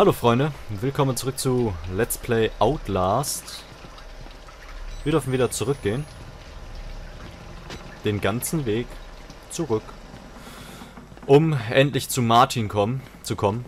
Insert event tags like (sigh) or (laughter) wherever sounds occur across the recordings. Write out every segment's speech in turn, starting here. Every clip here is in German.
Hallo Freunde, willkommen zurück zu Let's Play Outlast. Wir dürfen wieder zurückgehen. Den ganzen Weg zurück. Um endlich zu Martin kommen, zu kommen.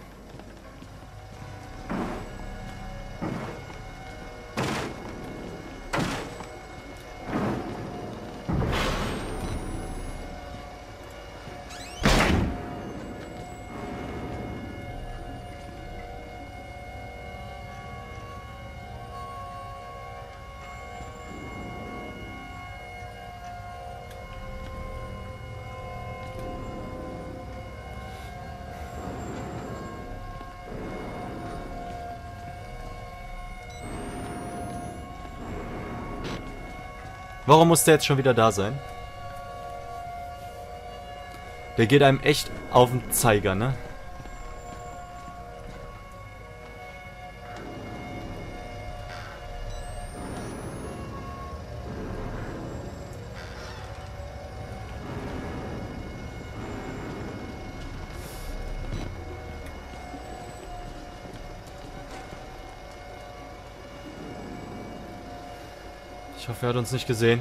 Warum muss der jetzt schon wieder da sein? Der geht einem echt auf den Zeiger, ne? Ich hoffe, er hat uns nicht gesehen.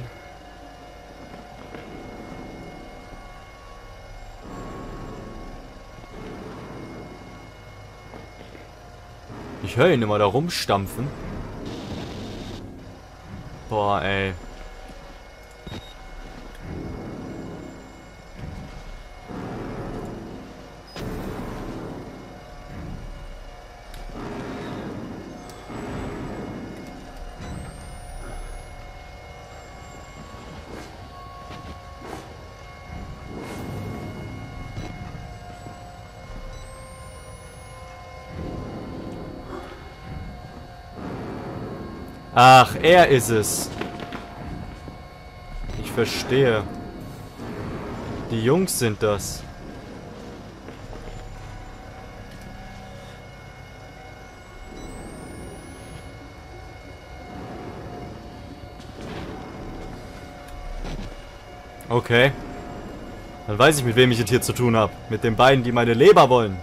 Ich höre ihn immer da rumstampfen. Boah, ey. Ach, er ist es. Ich verstehe. Die Jungs sind das. Okay. Dann weiß ich, mit wem ich es hier zu tun habe. Mit den beiden, die meine Leber wollen.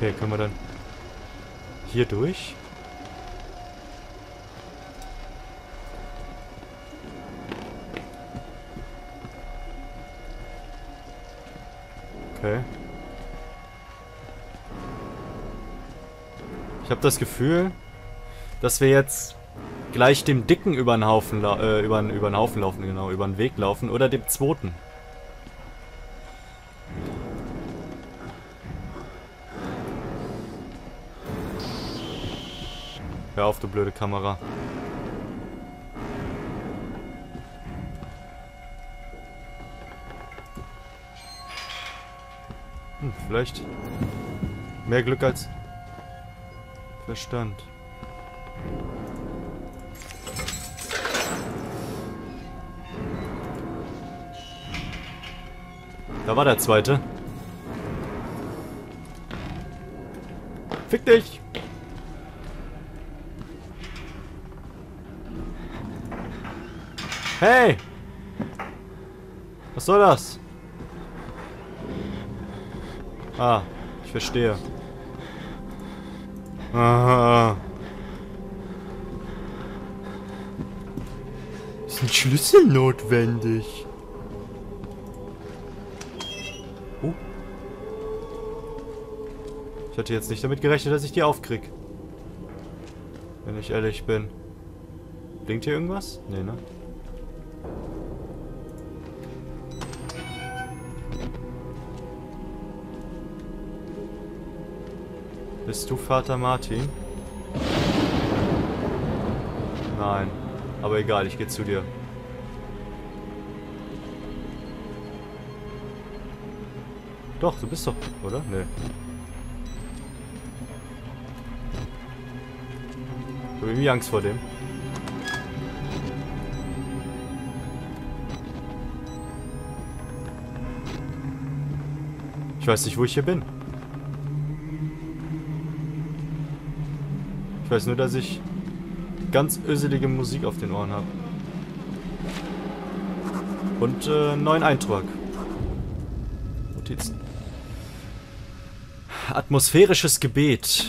Okay, können wir dann hier durch? Okay. Ich habe das Gefühl, dass wir jetzt gleich dem Dicken über den Haufen, äh, über, über den Haufen laufen, genau, über den Weg laufen oder dem Zweiten. Du blöde Kamera. Hm, vielleicht mehr Glück als Verstand. Da war der zweite. Fick dich! Hey! Was soll das? Ah, ich verstehe. Ah. Ist ein Schlüssel notwendig? Uh. Ich hatte jetzt nicht damit gerechnet, dass ich die aufkrieg. Wenn ich ehrlich bin. Blinkt hier irgendwas? Nee, ne? Bist du Vater Martin? Nein. Aber egal, ich gehe zu dir. Doch, du bist doch, oder? Nee. Ich habe irgendwie Angst vor dem. Ich weiß nicht, wo ich hier bin. Ich weiß nur, dass ich ganz öselige Musik auf den Ohren habe. Und äh, neuen Eintrag. Notizen. Atmosphärisches Gebet.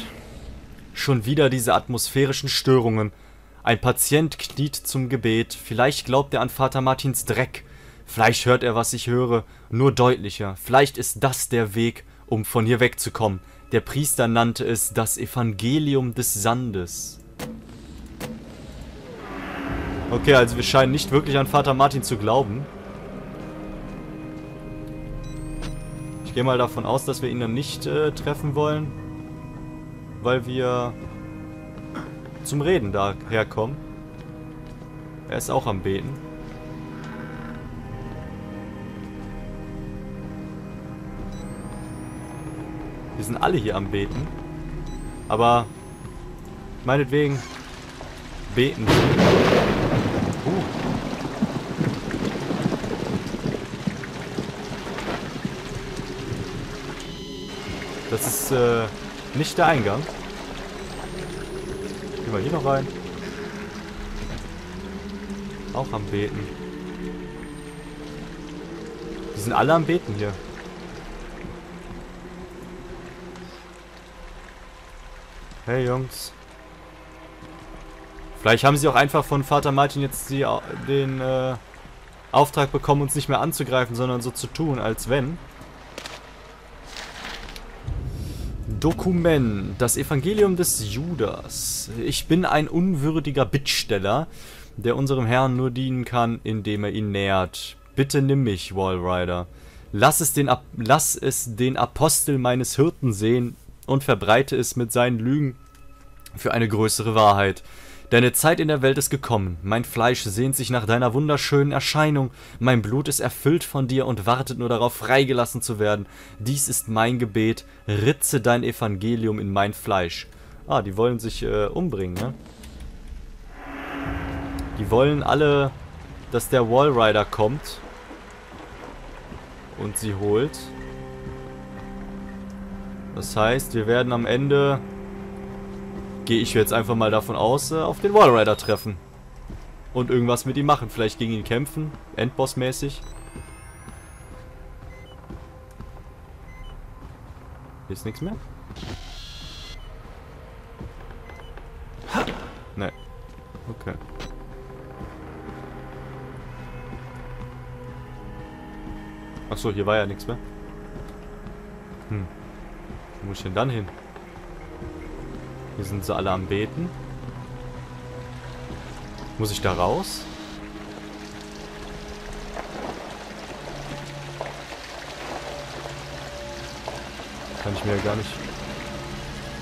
Schon wieder diese atmosphärischen Störungen. Ein Patient kniet zum Gebet. Vielleicht glaubt er an Vater Martins Dreck. Vielleicht hört er, was ich höre, nur deutlicher. Vielleicht ist das der Weg, um von hier wegzukommen. Der Priester nannte es das Evangelium des Sandes. Okay, also wir scheinen nicht wirklich an Vater Martin zu glauben. Ich gehe mal davon aus, dass wir ihn dann nicht äh, treffen wollen. Weil wir zum Reden daherkommen. Er ist auch am Beten. Wir sind alle hier am Beten. Aber meinetwegen beten. Uh. Das ist äh, nicht der Eingang. Gehen wir hier noch rein. Auch am Beten. Die sind alle am Beten hier. Hey Jungs. Vielleicht haben sie auch einfach von Vater Martin jetzt die, den äh, Auftrag bekommen, uns nicht mehr anzugreifen, sondern so zu tun, als wenn. Dokument. Das Evangelium des Judas. Ich bin ein unwürdiger Bittsteller, der unserem Herrn nur dienen kann, indem er ihn nährt. Bitte nimm mich, Wallrider. Lass es den, lass es den Apostel meines Hirten sehen, und verbreite es mit seinen Lügen für eine größere Wahrheit. Deine Zeit in der Welt ist gekommen, mein Fleisch sehnt sich nach deiner wunderschönen Erscheinung, mein Blut ist erfüllt von dir und wartet nur darauf, freigelassen zu werden. Dies ist mein Gebet, ritze dein Evangelium in mein Fleisch. Ah, die wollen sich äh, umbringen, ne? Die wollen alle, dass der Wallrider kommt und sie holt. Das heißt, wir werden am Ende, gehe ich jetzt einfach mal davon aus, äh, auf den Wallrider treffen. Und irgendwas mit ihm machen. Vielleicht gegen ihn kämpfen, Endboss-mäßig. Hier ist nichts mehr? Ne. Okay. Achso, hier war ja nichts mehr. Hm. Muss ich denn dann hin? Hier sind sie alle am Beten. Muss ich da raus? Kann ich mir gar nicht...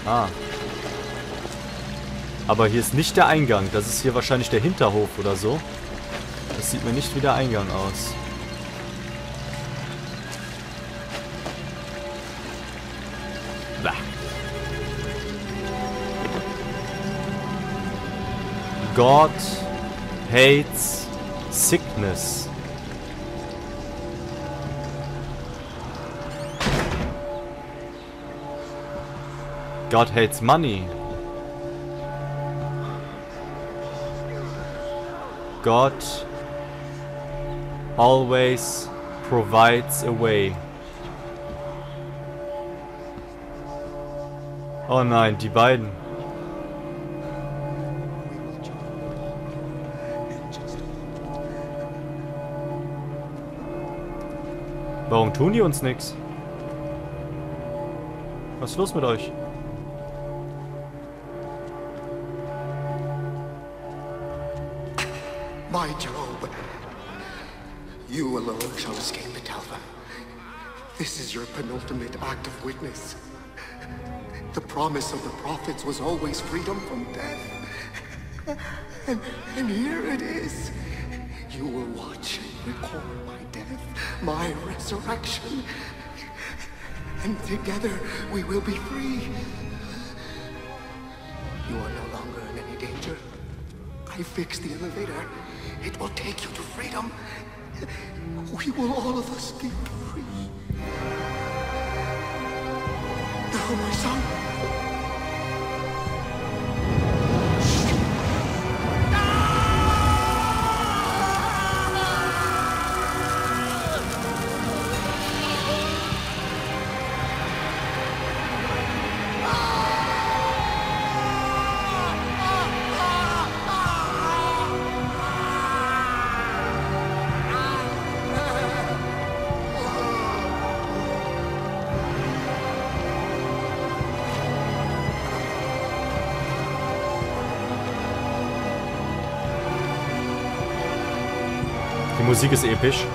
Ah. Aber hier ist nicht der Eingang. Das ist hier wahrscheinlich der Hinterhof oder so. Das sieht mir nicht wie der Eingang aus. God hates sickness. God hates money. God always provides a way. Oh nein, die beiden. Warum tun die uns nichts? Was ist los mit euch? My Job, you alone shall escape it, Alpha. This is your penultimate act of witness. The promise of the prophets was always freedom from death. And, and here it is. You will watch and my resurrection. And together we will be free. You are no longer in any danger. I fixed the elevator. It will take you to freedom. We will all of us be free. Now, my son. Musik ist episch.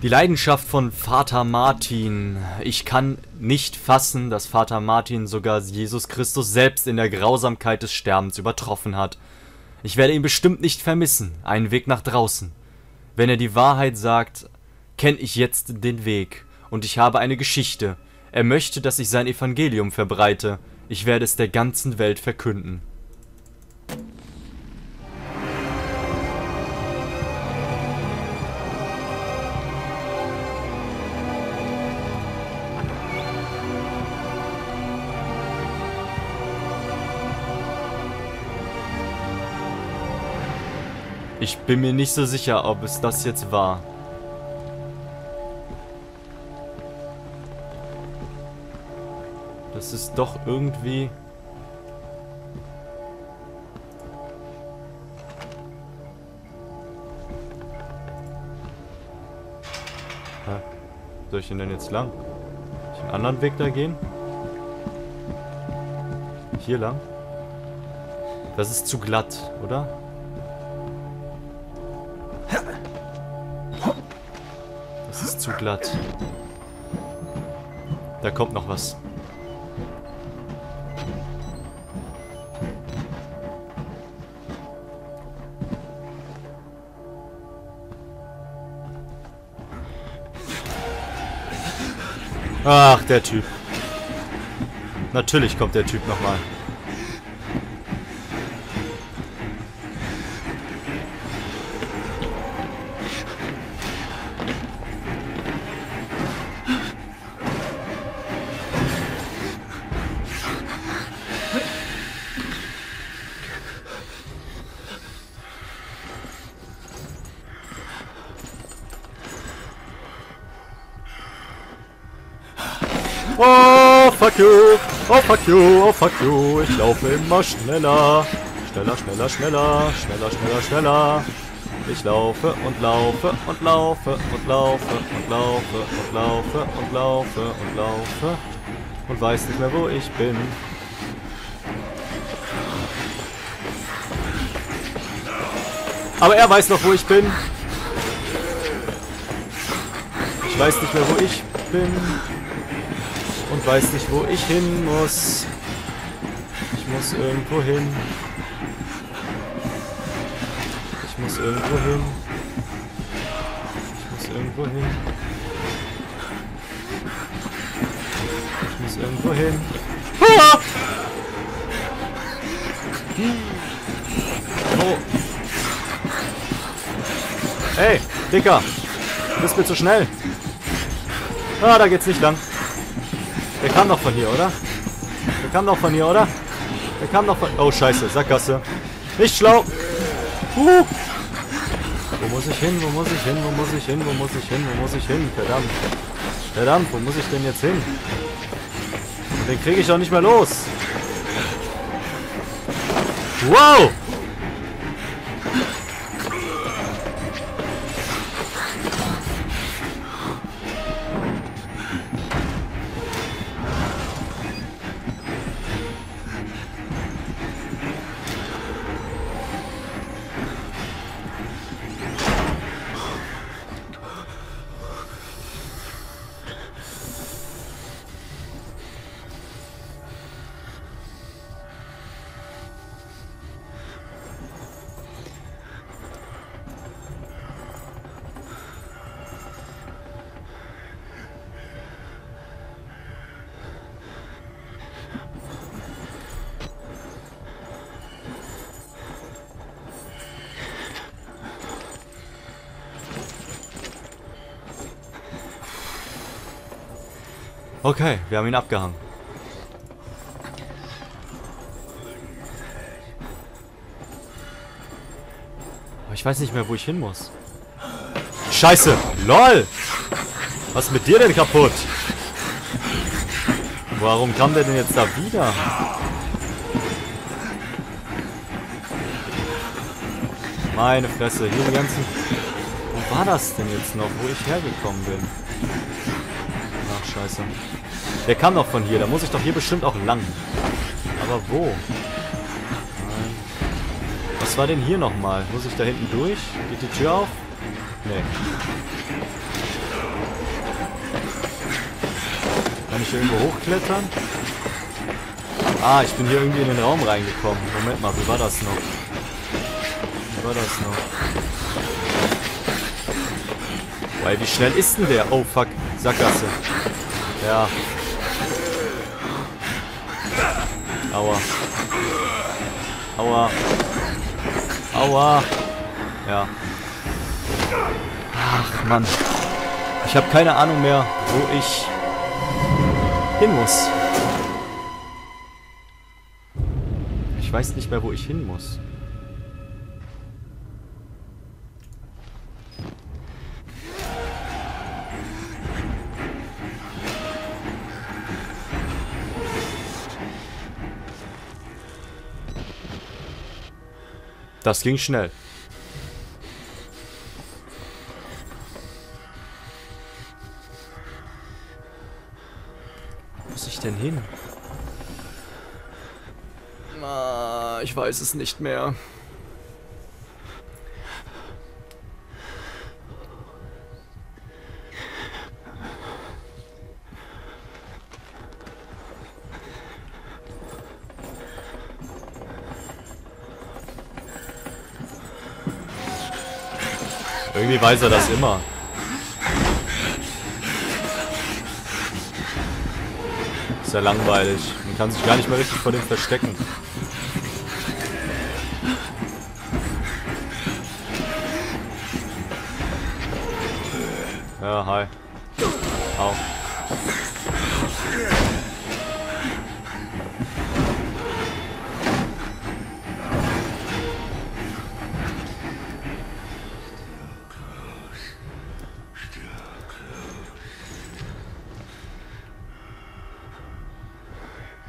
Die Leidenschaft von Vater Martin. Ich kann nicht fassen, dass Vater Martin sogar Jesus Christus selbst in der Grausamkeit des Sterbens übertroffen hat. Ich werde ihn bestimmt nicht vermissen. Einen Weg nach draußen. Wenn er die Wahrheit sagt, kenne ich jetzt den Weg. Und ich habe eine Geschichte. Er möchte, dass ich sein Evangelium verbreite. Ich werde es der ganzen Welt verkünden. Ich bin mir nicht so sicher, ob es das jetzt war. Das ist doch irgendwie... ich denn jetzt lang? Soll ich einen anderen Weg da gehen? Hier lang? Das ist zu glatt, oder? Das ist zu glatt. Da kommt noch was. Ach, der Typ. Natürlich kommt der Typ nochmal. Oh, fuck you. Oh, fuck you. Oh, fuck you. Ich laufe immer schneller. Schneller, schneller, schneller. Schneller, schneller, schneller. Ich laufe und laufe und laufe und laufe und laufe und laufe und laufe und laufe und weiß nicht mehr, wo ich bin. Aber er weiß noch, wo ich bin. Ich weiß nicht mehr, wo ich bin und weiß nicht, wo ich hin muss. Ich muss irgendwo hin. Ich muss irgendwo hin. Ich muss irgendwo hin. Ich muss irgendwo hin. Ah! Oh. Hey, Dicker. Du bist mir zu schnell. Ah, da geht's nicht lang. Der kam doch von hier, oder? Der kam doch von hier, oder? Der kam doch von... Oh, scheiße. Sackgasse. Nicht schlau. Huh. Wo muss ich hin? Wo muss ich hin? Wo muss ich hin? Wo muss ich hin? Wo muss ich hin? Verdammt. Verdammt, wo muss ich denn jetzt hin? Den kriege ich doch nicht mehr los. Wow! Okay, wir haben ihn abgehangen. Aber ich weiß nicht mehr, wo ich hin muss. Scheiße! LOL! Was ist mit dir denn kaputt? Warum kam der denn jetzt da wieder? Meine Fresse, hier die ganzen... Wo war das denn jetzt noch, wo ich hergekommen bin? Scheiße. Der kam doch von hier, da muss ich doch hier bestimmt auch lang. Aber wo? Nein. Was war denn hier nochmal? Muss ich da hinten durch? Geht die Tür auf? Nee. Kann ich hier irgendwo hochklettern? Ah, ich bin hier irgendwie in den Raum reingekommen. Moment mal, wie war das noch? Wie war das noch? Weil, wie schnell ist denn der? Oh, fuck. Sackgasse. Ja. Aua. Aua. Aua. Ja. Ach, Mann. Ich habe keine Ahnung mehr, wo ich hin muss. Ich weiß nicht mehr, wo ich hin muss. Das ging schnell. Wo muss ich denn hin? Ah, ich weiß es nicht mehr. Irgendwie weiß er das immer. Ist ja langweilig. Man kann sich gar nicht mehr richtig vor dem verstecken.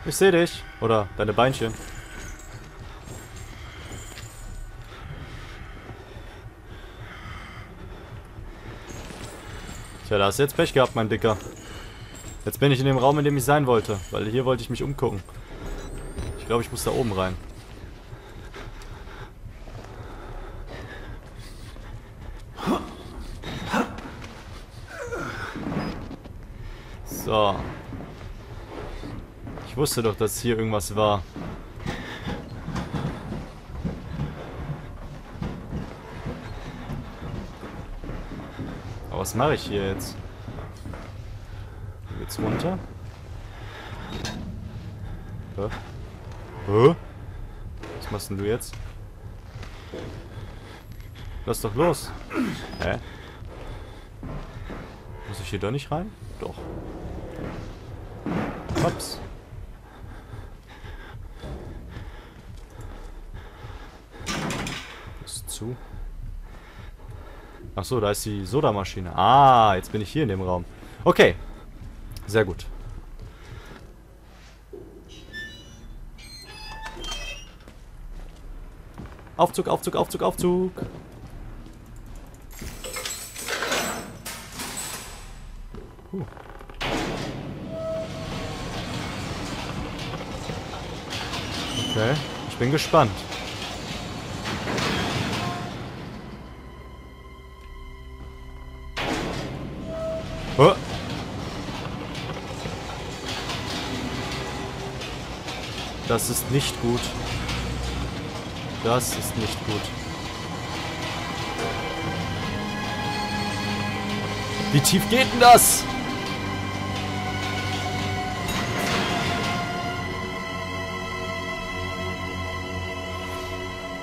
Ich sehe dich. Oder deine Beinchen. Tja, da hast du jetzt Pech gehabt, mein Dicker. Jetzt bin ich in dem Raum, in dem ich sein wollte. Weil hier wollte ich mich umgucken. Ich glaube, ich muss da oben rein. So. Ich wusste doch, dass hier irgendwas war. Aber was mache ich hier jetzt? Hier geht's runter. Hä? Hä? Was machst denn du jetzt? Lass doch los. Hä? Muss ich hier doch nicht rein? Doch. Ups. Ist zu. Ach so, da ist die Sodamaschine. Ah, jetzt bin ich hier in dem Raum. Okay. Sehr gut. Aufzug, Aufzug, Aufzug, Aufzug. Okay, ich bin gespannt. Das ist nicht gut. Das ist nicht gut. Wie tief geht denn das?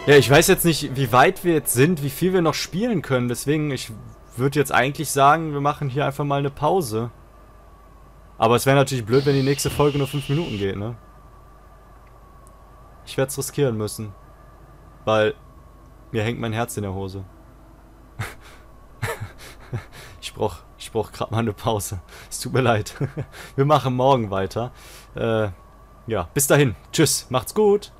Ja, ich weiß jetzt nicht, wie weit wir jetzt sind, wie viel wir noch spielen können. Deswegen, ich würde jetzt eigentlich sagen, wir machen hier einfach mal eine Pause. Aber es wäre natürlich blöd, wenn die nächste Folge nur 5 Minuten geht, ne? Ich werde es riskieren müssen. Weil mir hängt mein Herz in der Hose. (laughs) ich brauch, ich brauch gerade mal eine Pause. Es tut mir leid. (laughs) Wir machen morgen weiter. Äh, ja, bis dahin. Tschüss. Macht's gut.